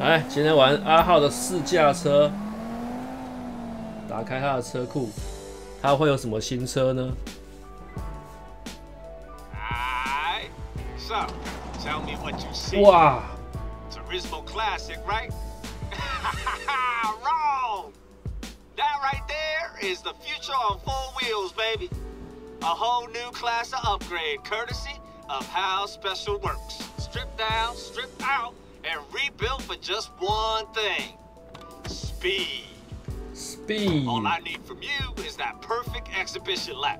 来，今天玩阿浩的试驾车，打开他的车库，他会有什么新车呢？Alright. So, tell me what you see. 哇，Turismo Classic, right? Wrong! That right there is the future on four wheels, baby. A whole new class of upgrade, courtesy of how Special works. Stripped down, stripped out, and rebuilt for just one thing speed. Speed， All I need from you is that perfect exhibition lap.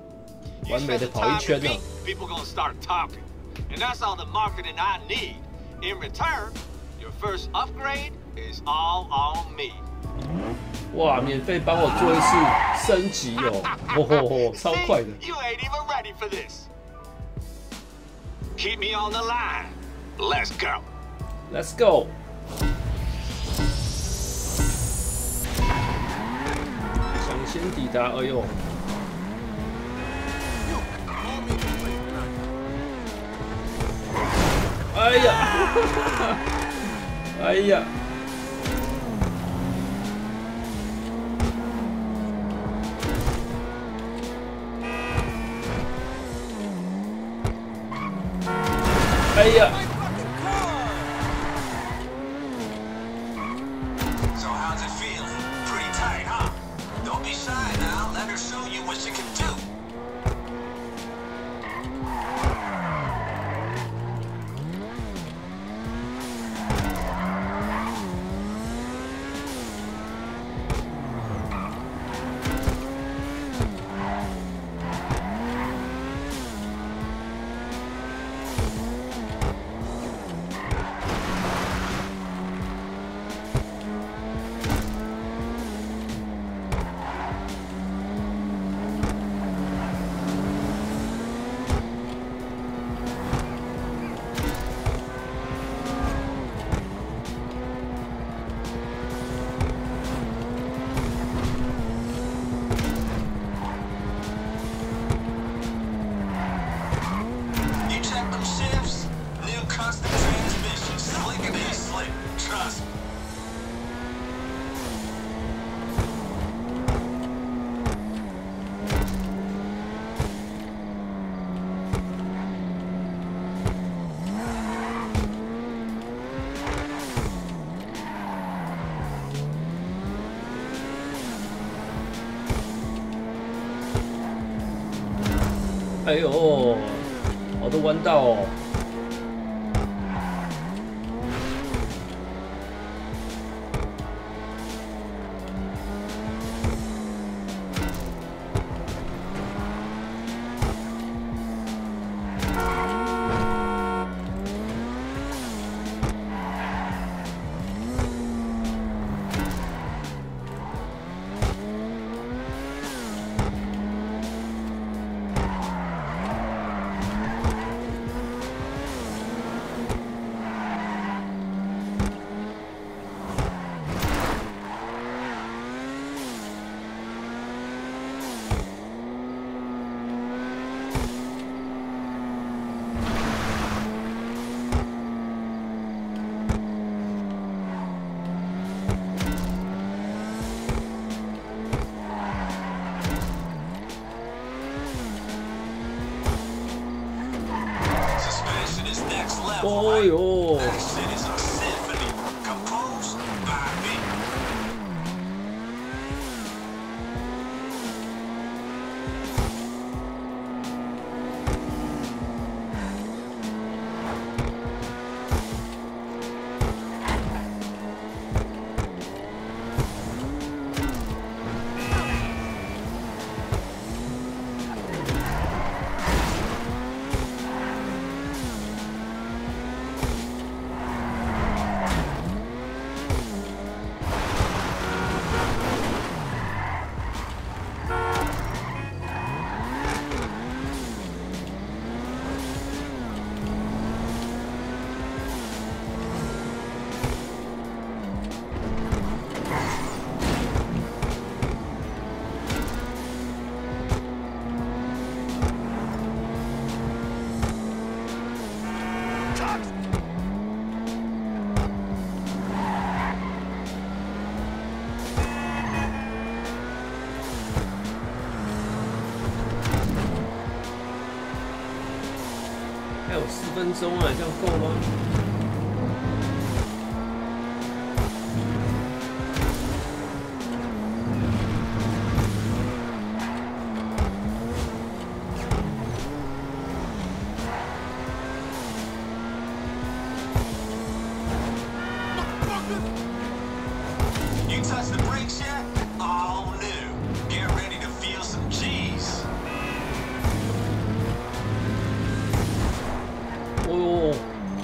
You 完美 spend 的 the 跑一 time 圈 with 呢 me,。people gonna start talking. And that's all the marketing I need. In return, your first upgrade is all on me. 哇，免费帮我做一次升级哦，吼吼吼，超 See? 快的。 You ain't even ready for this. Keep me on the line. Let's go. Let's go！抢先抵达，哎呦，哎呀，哎呀，哎呀，show you what she can 哎呦，好多弯道哦。哦哟。四分钟啊，这样够吗？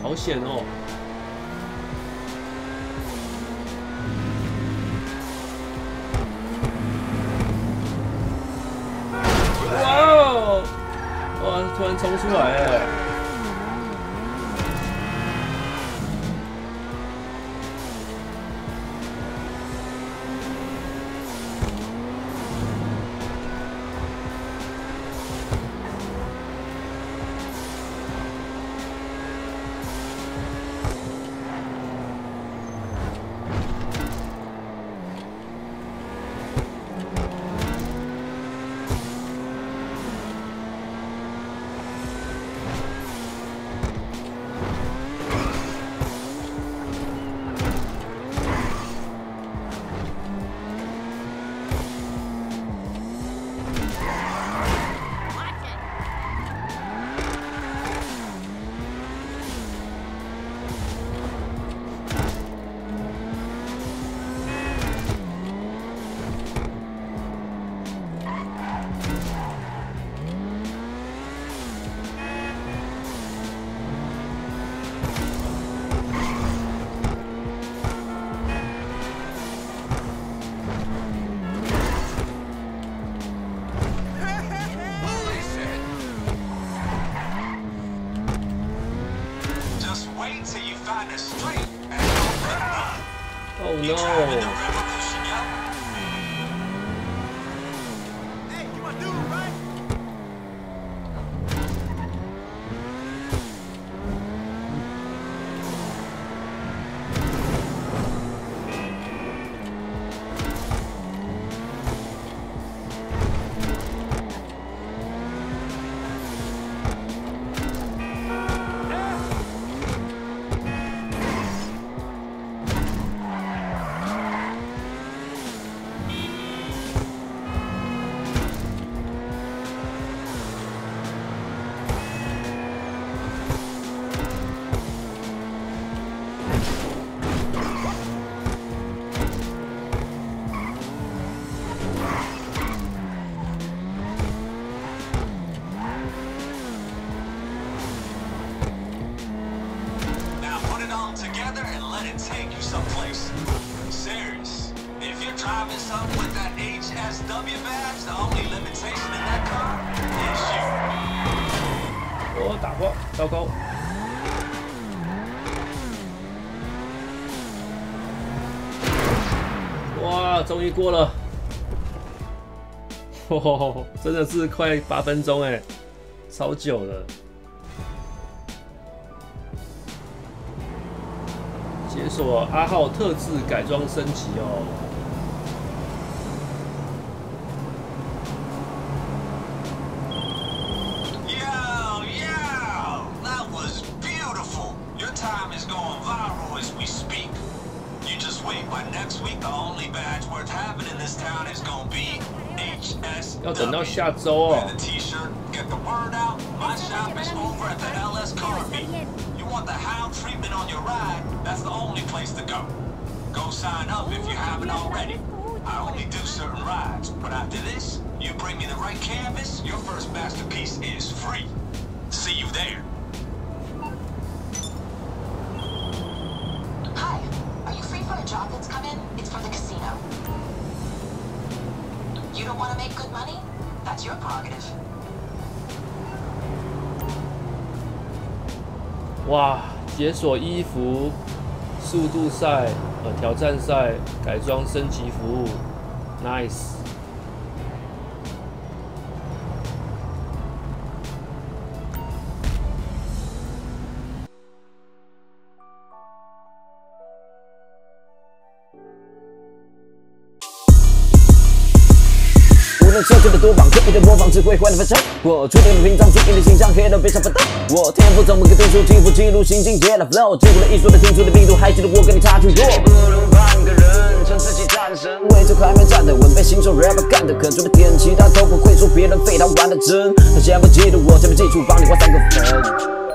好险哦！哇哦！哇，突然冲出来 Oh no! 我打过，糟糕。哇！终于过了，吼吼吼，真的是快八分钟哎，超久了。解锁阿浩特制改装升级哦。no shots so all. T-shirt, get the word out. My shop is over at the LS car meet. You want the hound treatment on your ride? That's the only place to go. Go sign up if you haven't already. I only do certain rides, but after this, you bring me the right canvas, your first masterpiece is free. See you there. Hi, are you free for a job that's come in? It's for the casino. You don't want to make good money? 哇！解锁衣服、速度赛、呃挑战赛、改装升级服务，nice。设计的多棒，刻意的模仿只会坏的反常。我注定了平常注定的形象，黑人非常发达。我天赋怎么个读书，天赋记录新境界的 flow，经过了艺术的听出的密度，还记得我跟你差距多。不如半个人，称自己战神，位置还没站得稳，被新手 rapper 干的可准备点其他都不会说别人废他玩的真。他先不嫉妒我，先不记住帮你画三个分。